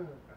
Ooh.